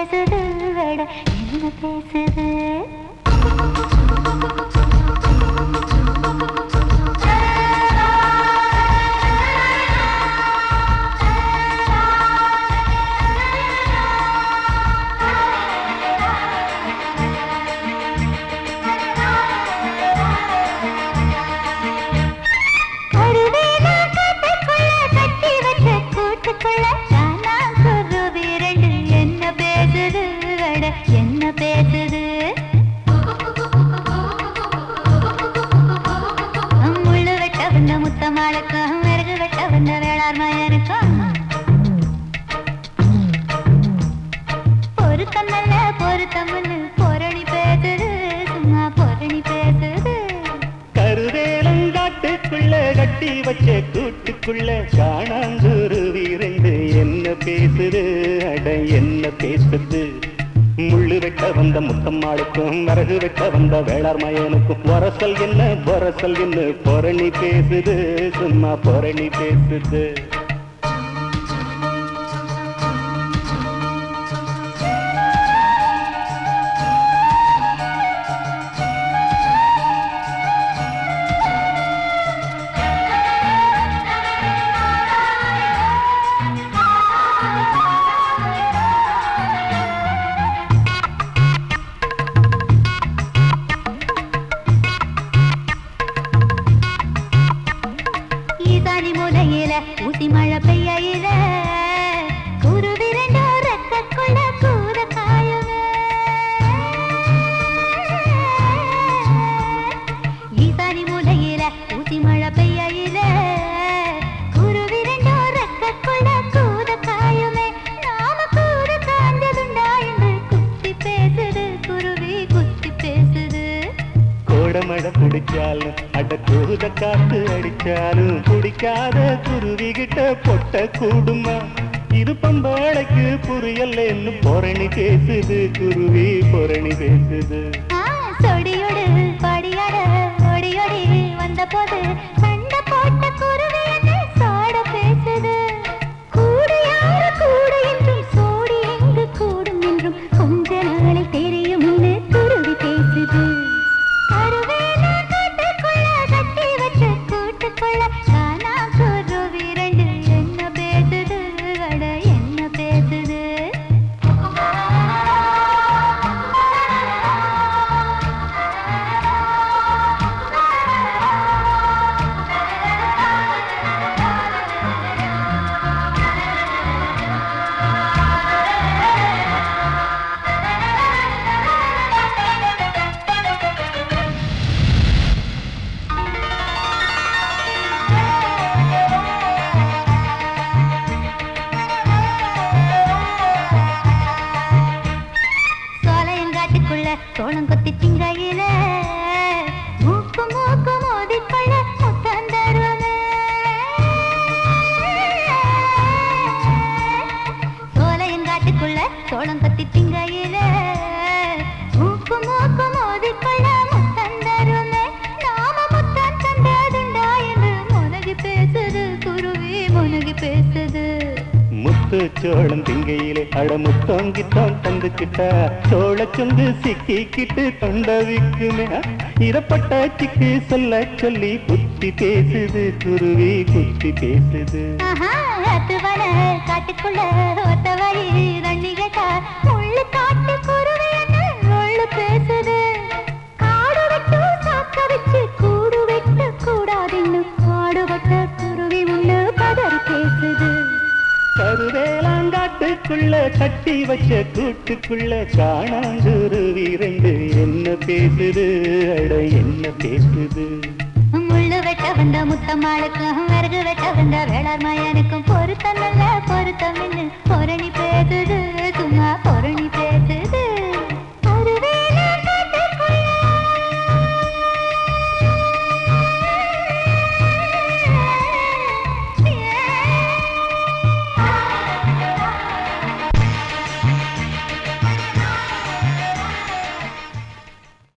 பேசுது அட என்ன பேசுது? கொள்ள பொரணி பேசுது சும்மா பொரணி பேசுது. கருவேலங்காட்டுக்குள்ள கட்டி வச்ச கூட்டுக்குள்ள காணாங்குருவி ரெண்டு என்ன பேசுது? அட என்ன பேசுது? முள்ளு வெட்ட வந்த முத்தம்மாளுக்கும் வரகு வெட்ட வேளார் மயனுக்கும் பொரசல் என்ன பொரசல் என்ன பொரணி பேசுது சும்மா பொறணி பேசுது. அடிச்சாலும் அட கூத காத்து அடிச்சாலும் குடிக்காத குருவிகிட்ட பொட்ட கூடுமா? இது பம்பாளைக்கு புரியலன்னு பொரணி பேசுது குருவி பொரணி பேசுது. சொடியோடு படியாட ஒடியோடி வந்த போது சோலையங்காட்டுக்குள்ள சோளம் கொத்தி மூக்கு மூக்கு மோதி பழ தருவனே சோலையங்காட்டுக்குள்ள சோளம் கொத்தி திங்க முத்து சோளம் திங்கையிலே அட முத்தம் கித்தம் தந்துக்கிட்டா சோழ சொந்து சிக்கிக்கிட்டு தொண்டவிக்குமே. விக்குமே சொல்ல சொல்லி புத்தி பேசுது குருவி புத்தி பேசுது. காட்டுக்குள்ள ஒத்த வழி தண்ணி கேட்டா முள்ளு காட்டு குருவி என்ன கருவேலாங்காட்டுக்குள்ள கட்டி வச்ச கூட்டுக்குள்ள காணாங்குருவி ரெண்டு என்ன பேசுது? அட என்ன பேசுது? முள்ளு வெட்ட வந்த முத்தம்மாளுக்கும் விறகு வெட்ட வந்த வேளாண் மயனுக்கும் பொருத்தம் நல்ல பொருத்தம் பொரணி பேசுது சும்மா பொரணி